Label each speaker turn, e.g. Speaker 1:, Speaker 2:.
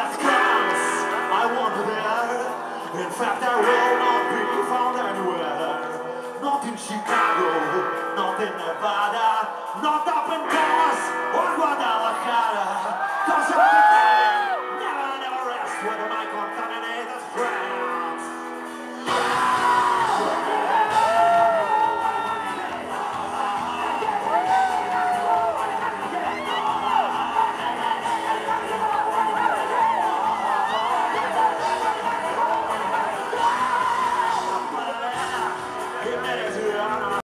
Speaker 1: I wander there. In fact I will not be found anywhere. Not in Chicago Not in Nevada Not up in Dallas or Guadalajara.